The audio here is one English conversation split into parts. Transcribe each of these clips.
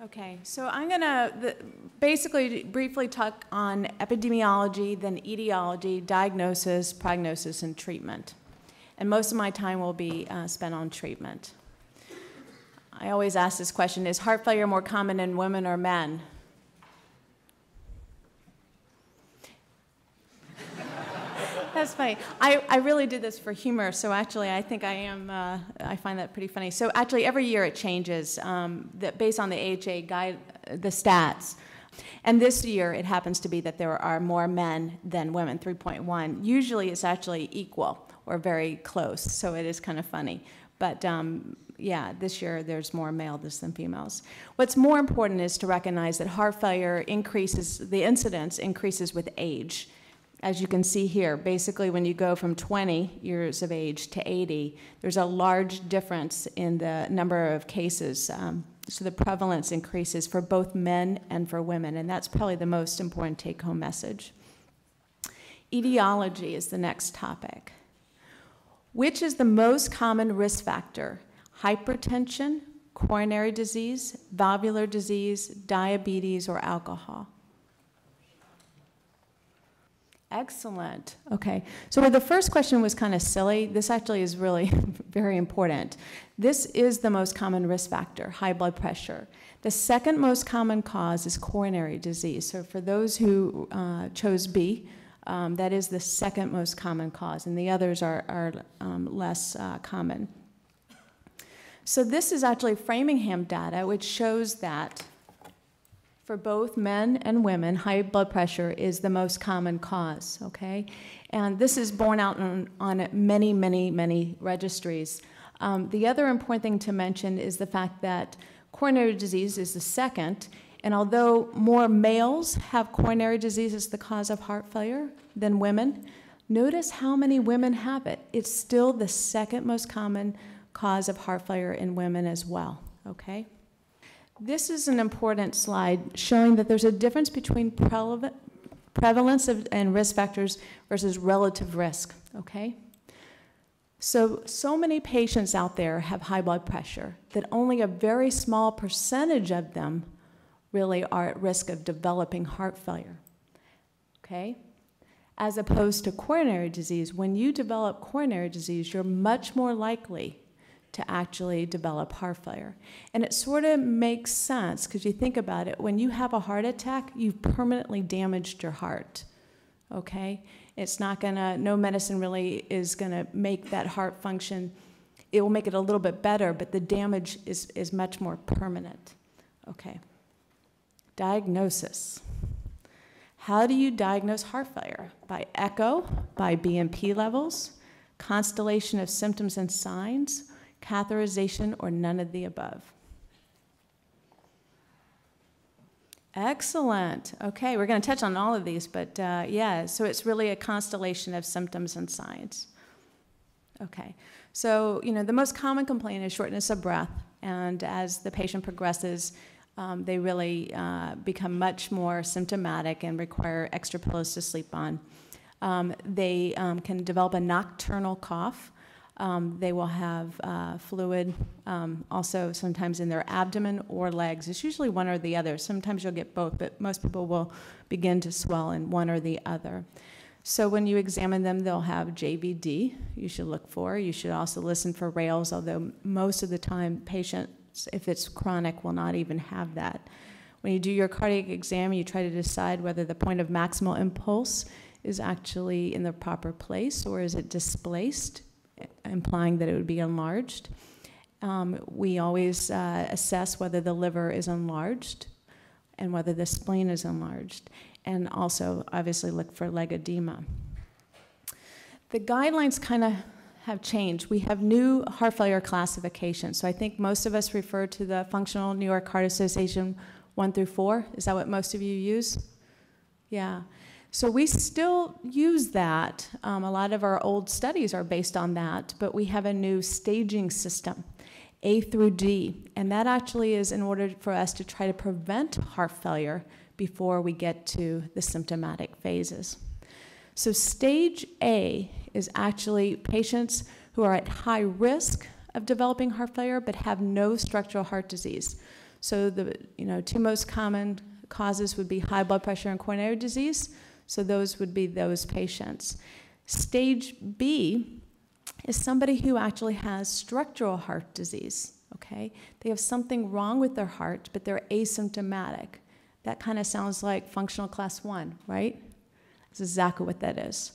Okay, so I'm going to basically briefly talk on epidemiology, then etiology, diagnosis, prognosis, and treatment. And most of my time will be uh, spent on treatment. I always ask this question Is heart failure more common in women or men? That's funny. I, I really did this for humor, so actually I think I am, uh, I find that pretty funny. So actually every year it changes um, that based on the AHA guide, the stats. And this year it happens to be that there are more men than women, 3.1. Usually it's actually equal or very close, so it is kind of funny. But um, yeah, this year there's more males than females. What's more important is to recognize that heart failure increases, the incidence increases with age as you can see here, basically when you go from 20 years of age to 80, there's a large difference in the number of cases. Um, so the prevalence increases for both men and for women, and that's probably the most important take home message. Etiology is the next topic. Which is the most common risk factor? Hypertension, coronary disease, valvular disease, diabetes, or alcohol? Excellent. Okay. So the first question was kind of silly. This actually is really very important. This is the most common risk factor, high blood pressure. The second most common cause is coronary disease. So for those who uh, chose B, um, that is the second most common cause, and the others are, are um, less uh, common. So this is actually Framingham data, which shows that for both men and women, high blood pressure is the most common cause, okay? And this is borne out on, on many, many, many registries. Um, the other important thing to mention is the fact that coronary disease is the second, and although more males have coronary disease as the cause of heart failure than women, notice how many women have it. It's still the second most common cause of heart failure in women as well, okay? This is an important slide showing that there's a difference between prevalence of, and risk factors versus relative risk, okay? So, so many patients out there have high blood pressure that only a very small percentage of them really are at risk of developing heart failure, okay? As opposed to coronary disease, when you develop coronary disease, you're much more likely to actually develop heart failure. And it sort of makes sense because you think about it when you have a heart attack, you've permanently damaged your heart. Okay? It's not gonna, no medicine really is gonna make that heart function. It will make it a little bit better, but the damage is, is much more permanent. Okay. Diagnosis. How do you diagnose heart failure? By echo, by BNP levels, constellation of symptoms and signs, catheterization, or none of the above? Excellent. Okay, we're going to touch on all of these, but uh, yeah, so it's really a constellation of symptoms and signs. Okay, so you know the most common complaint is shortness of breath, and as the patient progresses, um, they really uh, become much more symptomatic and require extra pillows to sleep on. Um, they um, can develop a nocturnal cough, um, they will have uh, fluid um, also sometimes in their abdomen or legs. It's usually one or the other. Sometimes you'll get both, but most people will begin to swell in one or the other. So when you examine them, they'll have JVD you should look for. You should also listen for rales, although most of the time patients, if it's chronic, will not even have that. When you do your cardiac exam, you try to decide whether the point of maximal impulse is actually in the proper place or is it displaced implying that it would be enlarged. Um, we always uh, assess whether the liver is enlarged and whether the spleen is enlarged, and also obviously look for leg edema. The guidelines kind of have changed. We have new heart failure classifications. So I think most of us refer to the Functional New York Heart Association 1 through 4. Is that what most of you use? Yeah. So we still use that. Um, a lot of our old studies are based on that, but we have a new staging system, A through D, and that actually is in order for us to try to prevent heart failure before we get to the symptomatic phases. So stage A is actually patients who are at high risk of developing heart failure but have no structural heart disease. So the you know two most common causes would be high blood pressure and coronary disease. So those would be those patients. Stage B is somebody who actually has structural heart disease. Okay, they have something wrong with their heart, but they're asymptomatic. That kind of sounds like functional class one, right? That's exactly what that is.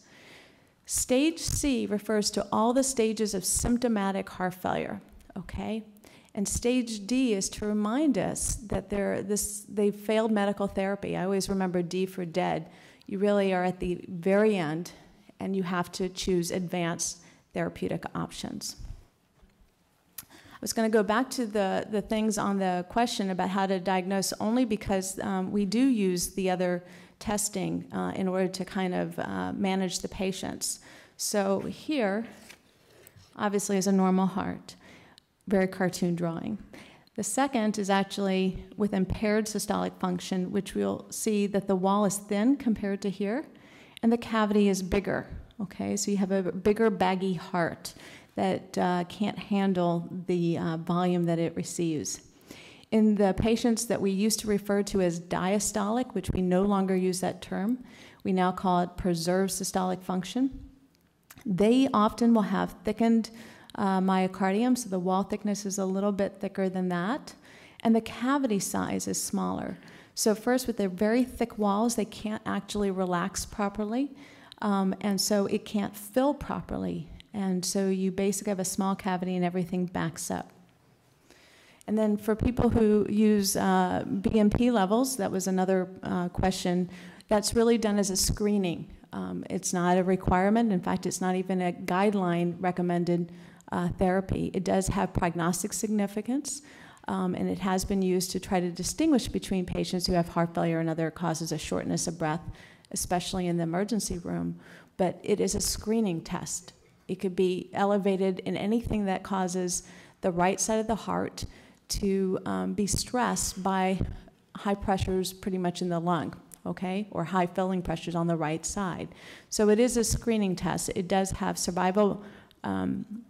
Stage C refers to all the stages of symptomatic heart failure, okay? And stage D is to remind us that they're this, they've failed medical therapy. I always remember D for dead. You really are at the very end, and you have to choose advanced therapeutic options. I was going to go back to the, the things on the question about how to diagnose only because um, we do use the other testing uh, in order to kind of uh, manage the patients. So here, obviously, is a normal heart, very cartoon drawing. The second is actually with impaired systolic function, which we'll see that the wall is thin compared to here, and the cavity is bigger. Okay, so you have a bigger, baggy heart that uh, can't handle the uh, volume that it receives. In the patients that we used to refer to as diastolic, which we no longer use that term, we now call it preserved systolic function. They often will have thickened uh, myocardium, so the wall thickness is a little bit thicker than that, and the cavity size is smaller. So, first, with their very thick walls, they can't actually relax properly, um, and so it can't fill properly. And so, you basically have a small cavity and everything backs up. And then for people who use uh, BNP levels, that was another uh, question, that's really done as a screening. Um, it's not a requirement. In fact, it's not even a guideline recommended uh, therapy. It does have prognostic significance, um, and it has been used to try to distinguish between patients who have heart failure and other causes of shortness of breath, especially in the emergency room. But it is a screening test. It could be elevated in anything that causes the right side of the heart to um, be stressed by high pressures pretty much in the lung, okay, or high filling pressures on the right side. So it is a screening test. It does have survival. Um,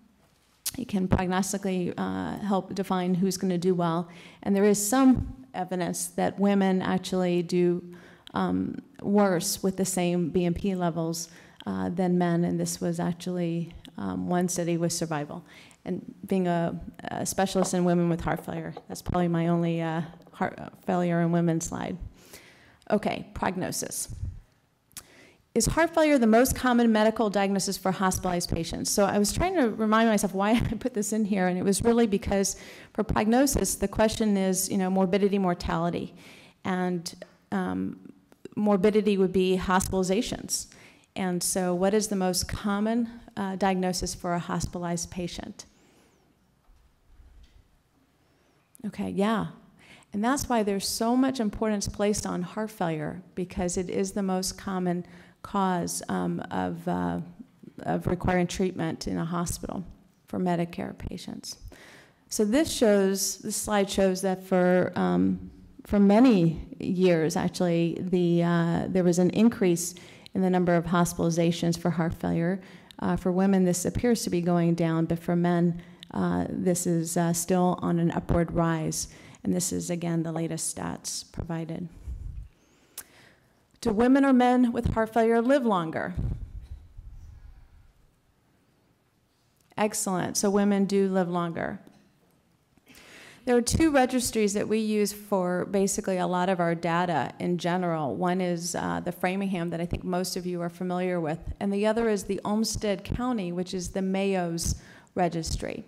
it can prognostically uh, help define who's going to do well. And there is some evidence that women actually do um, worse with the same BNP levels uh, than men, and this was actually um, one study with survival and being a, a, specialist in women with heart failure. That's probably my only uh, heart failure in women slide. Okay, prognosis. Is heart failure the most common medical diagnosis for hospitalized patients? So I was trying to remind myself why I put this in here, and it was really because for prognosis, the question is, you know, morbidity, mortality, and um, morbidity would be hospitalizations. And so, what is the most common uh, diagnosis for a hospitalized patient? Okay, yeah. And that's why there's so much importance placed on heart failure because it is the most common cause um, of, uh, of requiring treatment in a hospital for Medicare patients. So this shows, this slide shows that for, um, for many years, actually, the, uh, there was an increase in the number of hospitalizations for heart failure. Uh, for women, this appears to be going down, but for men, uh, this is uh, still on an upward rise. And this is, again, the latest stats provided. Do women or men with heart failure live longer? Excellent. So women do live longer. There are two registries that we use for basically a lot of our data in general. One is uh, the Framingham that I think most of you are familiar with, and the other is the Olmsted County, which is the Mayo's registry.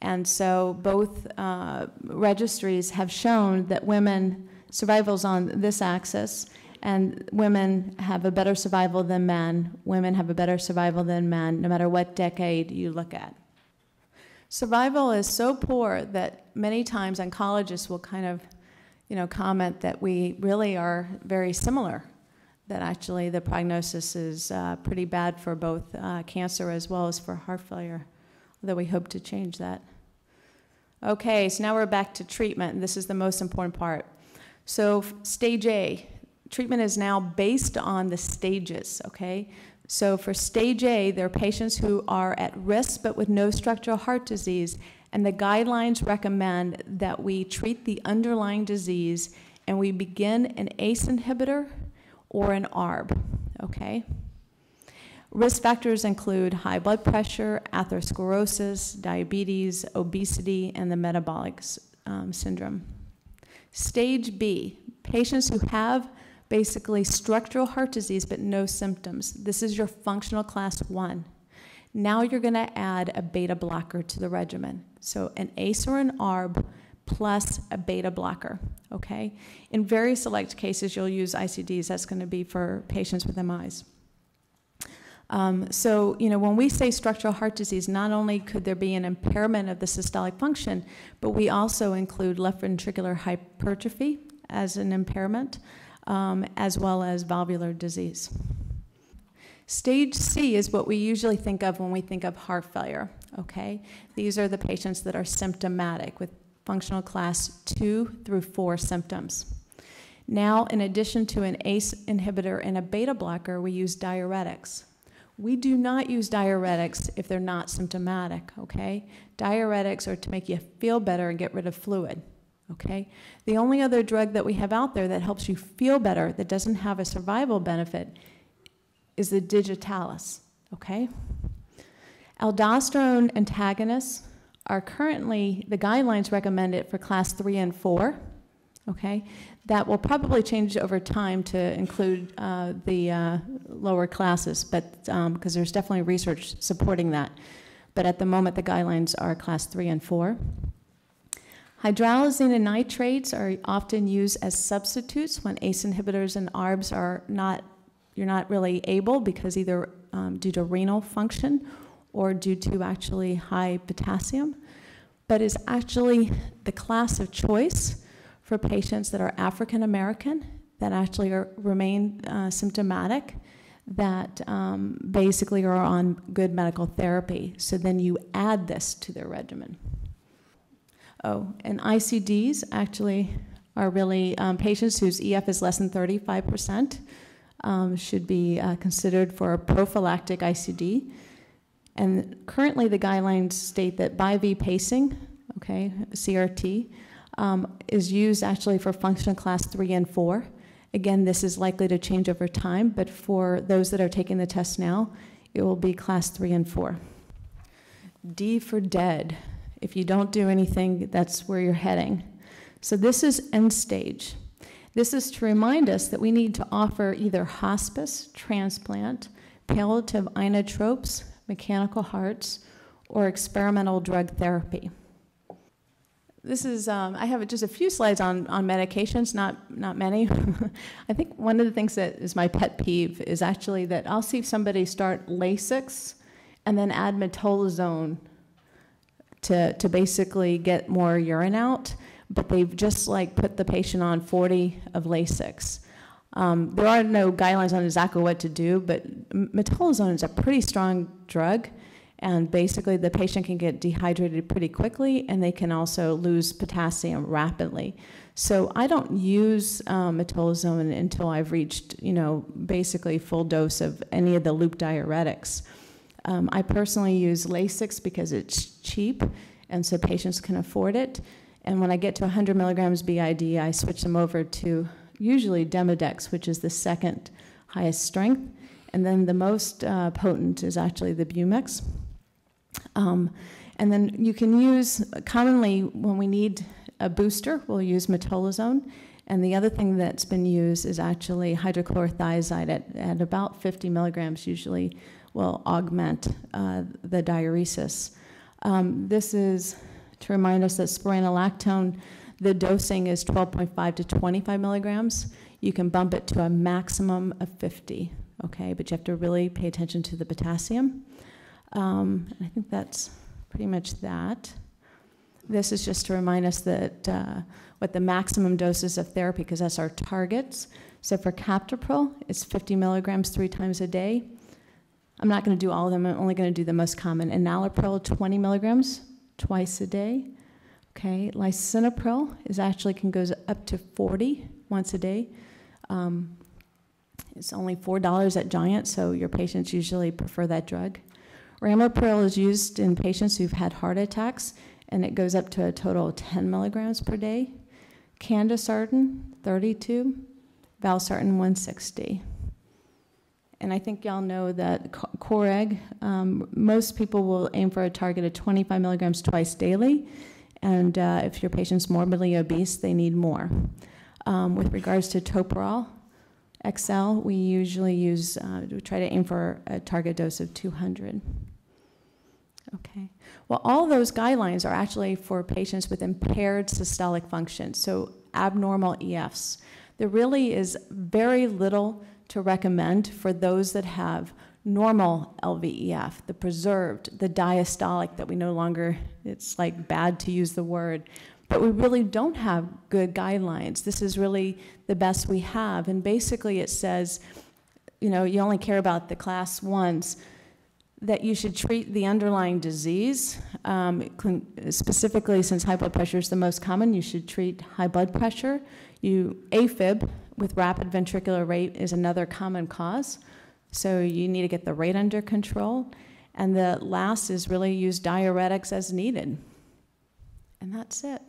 And so both uh, registries have shown that women, survival's on this axis, and women have a better survival than men. Women have a better survival than men, no matter what decade you look at. Survival is so poor that many times oncologists will kind of, you know, comment that we really are very similar. That actually the prognosis is uh, pretty bad for both uh, cancer as well as for heart failure although we hope to change that. Okay, so now we're back to treatment, and this is the most important part. So, stage A, treatment is now based on the stages, okay? So, for stage A, there are patients who are at risk but with no structural heart disease, And the guidelines recommend that we treat the underlying disease and we begin an ACE inhibitor or an ARB, okay? Risk factors include high blood pressure, atherosclerosis, diabetes, obesity, and the metabolic um, syndrome. Stage B, patients who have basically structural heart disease but no symptoms. This is your functional class one. Now you're going to add a beta blocker to the regimen. So an ACE or an ARB plus a beta blocker, okay? In very select cases, you'll use ICDs. That's going to be for patients with MIs. Um, so, you know, when we say structural heart disease, not only could there be an impairment of the systolic function, but we also include left ventricular hypertrophy as an impairment, um, as well as valvular disease. Stage C is what we usually think of when we think of heart failure, okay? These are the patients that are symptomatic with functional class two through four symptoms. Now, in addition to an ACE inhibitor and a beta blocker, we use diuretics. We do not use diuretics if they're not symptomatic, okay? Diuretics are to make you feel better and get rid of fluid, okay? The only other drug that we have out there that helps you feel better that doesn't have a survival benefit is the digitalis, okay? Aldosterone antagonists are currently, the guidelines recommend it for class three and four, okay? That will probably change over time to include uh, the uh, lower classes, but because um, there's definitely research supporting that. But at the moment, the guidelines are class three and four. Hydralazine and nitrates are often used as substitutes when ACE inhibitors and ARBs are not you're not really able because either um, due to renal function or due to actually high potassium, but is actually the class of choice for patients that are African American that actually are, remain uh, symptomatic that um, basically are on good medical therapy. So then you add this to their regimen. Oh, and ICDs actually are really um, patients whose EF is less than 35 percent um, should be uh, considered for a prophylactic ICD. And currently, the guidelines state that BiV pacing, okay, CRT, um, is used actually for functional class three and four. Again, this is likely to change over time, but for those that are taking the test now, it will be class three and four. D for dead. If you don't do anything, that's where you're heading. So this is end stage. This is to remind us that we need to offer either hospice, transplant, palliative inotropes, mechanical hearts, or experimental drug therapy. This is, um, I have just a few slides on, on medications, not, not many. I think one of the things that is my pet peeve is actually that I'll see somebody start Lasix and then add metolazone to, to basically get more urine out but they've just like put the patient on 40 of Lasix. Um, there are no guidelines on exactly what to do, but metolazone is a pretty strong drug, and basically the patient can get dehydrated pretty quickly, and they can also lose potassium rapidly. So I don't use um, metolazone until I've reached, you know, basically full dose of any of the loop diuretics. Um, I personally use Lasix because it's cheap, and so patients can afford it. And when I get to 100 milligrams BID, I switch them over to usually Demadex, which is the second highest strength. And then the most uh, potent is actually the Bumex. Um, and then you can use, commonly when we need a booster, we'll use metolazone. And the other thing that's been used is actually hydrochlorothiazide at, at about 50 milligrams, usually will augment uh, the diuresis. Um, this is to remind us that spironolactone, the dosing is 12.5 to 25 milligrams. You can bump it to a maximum of 50, okay? But you have to really pay attention to the potassium. Um, I think that's pretty much that. This is just to remind us that uh, what the maximum doses of therapy, because that's our targets. So for captopril, it's 50 milligrams three times a day. I'm not going to do all of them. I'm only going to do the most common. Enalapril, 20 milligrams twice a day. Okay, lisinopril is actually can go up to 40 once a day. Um, it's only $4 at Giant, so your patients usually prefer that drug. Ramipril is used in patients who've had heart attacks, and it goes up to a total of 10 milligrams per day. Candesartan, 32, valsartan, 160. And I think y'all know that Coreg, um, most people will aim for a target of 25 milligrams twice daily. And uh, if your patient's morbidly obese, they need more. Um, with regards to Toprol XL, we usually use, uh, we try to aim for a target dose of 200. Okay. Well, all those guidelines are actually for patients with impaired systolic function, so abnormal EFs. There really is very little to recommend for those that have normal LVEF, the preserved, the diastolic that we no longer, it's like bad to use the word. But we really don't have good guidelines. This is really the best we have. And basically, it says, you know, you only care about the class ones, that you should treat the underlying disease. Um, specifically, since high blood pressure is the most common, you should treat high blood pressure. You AFib with rapid ventricular rate is another common cause. So you need to get the rate under control. And the last is really use diuretics as needed. And that's it.